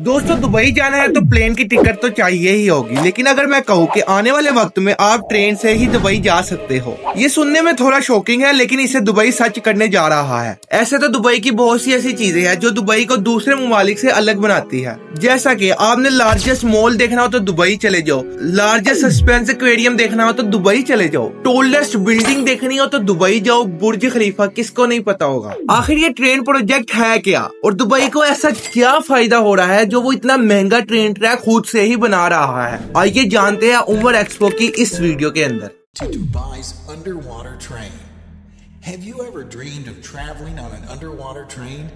दोस्तों, दुबई जाना है तो प्लेन की टिकट तो चाहिए ही होगी। लेकिन अगर मैं कहूँ कि आने वाले वक्त में आप ट्रेन से ही दुबई जा सकते हो। ये सुनने में थोड़ा शॉकिंग है, लेकिन इसे दुबई सच करने जा रहा है। ऐसे तो दुबई की बहुत सी ऐसी चीज़ें हैं जो दुबई को दूसरे ममालिक से अलग बनाती है। जैसा कि आपने लार्जेस्ट मॉल देखना हो तो दुबई चले जाओ। लार्जेस्ट सस्पेंस एक्वेरियम देखना हो तो दुबई चले जाओ। टोलेस्ट बिल्डिंग देखनी हो तो दुबई जाओ। बुर्ज खलीफा, किसको नहीं पता होगा। आखिर ये ट्रेन प्रोजेक्ट है क्या? और दुबई को ऐसा क्या फ़ायदा हो रहा है जो वो इतना महँगा ट्रेन ट्रैक खुद से ही बना रहा है आइए जानते हैं उमर एक्सपो की इस वीडियो के अंदर. Have you ever dreamed of traveling on an underwater train?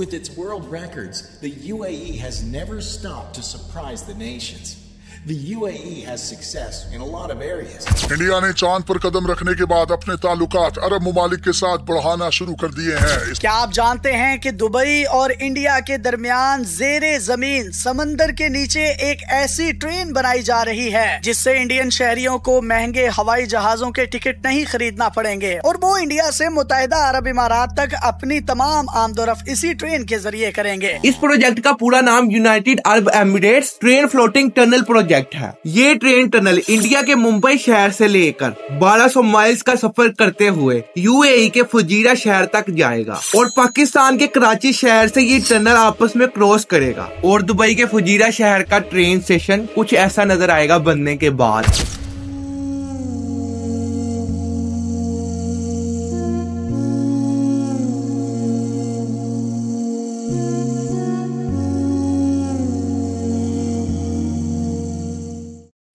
With its world records, the UAE has never stopped to surprise the nations. The UAE has success in a lot of areas. India ने चाँद पर कदम रखने के बाद अपने ताल्लुकात अरब ममालिक के साथ बढ़ाना शुरू कर दिए हैं क्या आप जानते हैं कि दुबई और इंडिया के दरमियान जेरे ज़मीन समंदर के नीचे एक ऐसी ट्रेन बनाई जा रही है जिससे इंडियन शहरियों को महँगे हवाई जहाजों के टिकट नहीं खरीदना पड़ेंगे और वो इंडिया से मुतहदा अरब इमारात तक अपनी तमाम आमदोरफ इसी ट्रेन के ज़रिए करेंगे इस प्रोजेक्ट का पूरा नाम United Arab Emirates train floating tunnel project project है। ये ट्रेन टनल इंडिया के मुंबई शहर से लेकर 1200 माइल्स का सफ़र करते हुए यूएई के फुजीरा शहर तक जाएगा और पाकिस्तान के कराची शहर से ये टनल आपस में क्रॉस करेगा और दुबई के फुजीरा शहर का ट्रेन स्टेशन कुछ ऐसा नज़र आएगा बनने के बाद।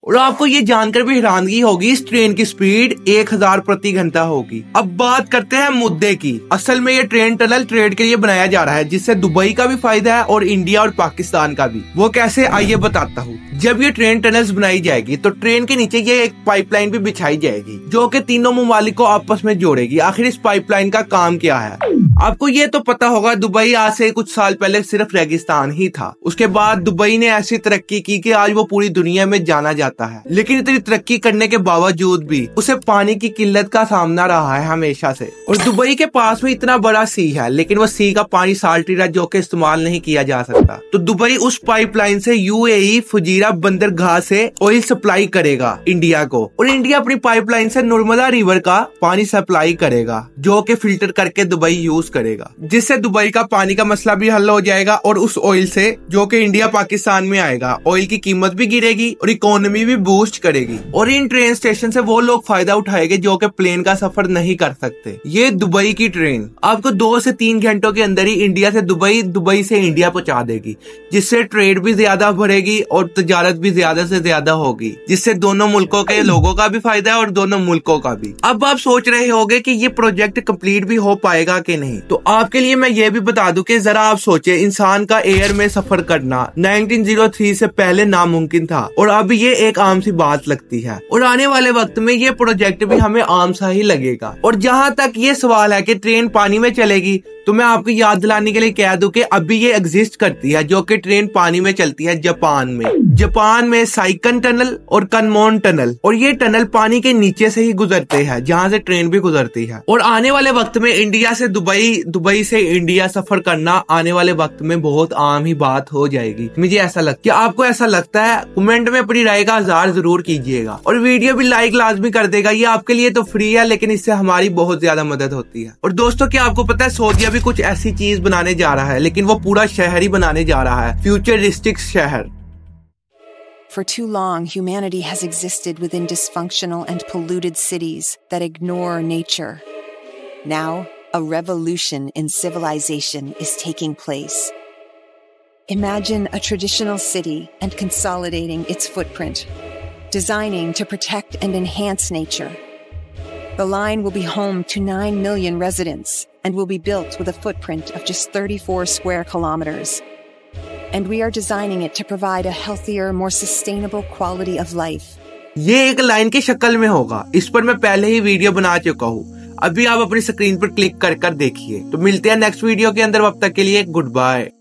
और आपको ये जानकर भी हैरानगी होगी, इस ट्रेन की स्पीड एक हज़ार प्रति घंटा होगी। अब बात करते हैं मुद्दे की। असल में ये ट्रेन टनल ट्रेड के लिए बनाया जा रहा है, जिससे दुबई का भी फ़ायदा है और इंडिया और पाकिस्तान का भी। वो कैसे, आइए बताता हूँ। जब ये ट्रेन टनल बनाई जाएगी तो ट्रेन के नीचे ये एक पाइपलाइन भी बिछाई जाएगी, जो की तीनों ममालिक को आपस में जोड़ेगी। आखिर इस पाइपलाइन का काम क्या है? आपको ये तो पता होगा, दुबई आज से कुछ साल पहले सिर्फ़ रेगिस्तान ही था। उसके बाद दुबई ने ऐसी तरक्की की कि आज वो पूरी दुनिया में जाना जाता है। लेकिन इतनी तरक्की करने के बावजूद भी उसे पानी की किल्लत का सामना रहा है हमेशा से। और दुबई के पास में इतना बड़ा सी है, लेकिन वो सी का पानी साल्टी रहा जो के इस्तेमाल नहीं किया जा सकता। तो दुबई उस पाइपलाइन से यूएई फुजीरा बंदरगाह से ऑयल सप्लाई करेगा इंडिया को। और इंडिया अपनी पाइपलाइन से नर्मदा रिवर का पानी सप्लाई करेगा, जो कि फ़िल्टर करके दुबई यूज़ करेगा। जिससे दुबई का पानी का मसला भी हल हो जाएगा और उस ऑयल से, जो कि इंडिया पाकिस्तान में आएगा, ऑयल की कीमत भी गिरेगी और इकोनॉमी भी बूस्ट करेगी। और इन ट्रेन स्टेशन से वो लोग फ़ायदा उठाएँगे जो कि प्लेन का सफ़र नहीं कर सकते। ये दुबई की ट्रेन आपको दो से तीन घंटों के अंदर ही इंडिया से दुबई दुबई से इंडिया पहुँचा देगी, जिससे ट्रेड भी ज़्यादा बढ़ेगी और तजारत भी ज़्यादा से ज़्यादा होगी, जिससे दोनों मुल्कों के लोगों का भी फ़ायदा है और दोनों मुल्कों का भी। अब आप सोच रहे होगे कि ये प्रोजेक्ट कंप्लीट भी हो पाएगा कि नहीं? तो आपके लिए मैं ये भी बता दूँ कि जरा आप सोचे, इंसान का एयर में सफ़र करना 1903 से पहले नामुमकिन था। और अब ये एक आम सी बात लगती है। और आने वाले वक्त में ये प्रोजेक्ट भी हमें आम सा ही लगेगा। और जहाँ तक ये सवाल है की ट्रेन पानी में चलेगी तो मैं आपको याद दिलाने के लिए कह दूँ कि अभी ये एग्जिस्ट करती है, जो कि ट्रेन पानी में चलती है जापान में। जापान में साइकन टनल और कनमोन टनल और ये टनल पानी के नीचे से ही गुजरते हैं, जहाँ से ट्रेन भी गुजरती है। और आने वाले वक्त में इंडिया से दुबई दुबई से इंडिया सफ़र करना आने वाले वक्त में बहुत आम ही बात हो जाएगी। मुझे ऐसा लगता है आपको ऐसा लगता है? कमेंट में अपनी राय का हज़ार ज़रूर कीजिएगा। और वीडियो भी लाइक लाजमी कर देगा, ये आपके लिए तो फ्री है, लेकिन इससे हमारी बहुत ज़्यादा मदद होती है। और दोस्तों, क्या आपको पता है सऊदिया भी कुछ ऐसी चीज़ बनाने जा रहा है लेकिन वो पूरा शहर ही बनाने जा रहा है फ्यूचरिस्टिक शहर For too long, humanity has existed within dysfunctional and polluted cities that ignore nature. Now, a revolution in civilization is taking place. Imagine a traditional city and consolidating its footprint, designing to protect and enhance nature the line will be home to 9 million residents and will be built with a footprint of just 34 square kilometers. And we are designing it to provide a healthier, more sustainable quality of life. ये एक line की शक्ल में होगा इस पर मैं पहले ही वीडियो बना चुका हूँ अभी आप अपनी स्क्रीन पर क्लिक कर कर देखिए तो मिलते हैं नेक्स्ट वीडियो के अंदर अब तक के लिए गुड बाय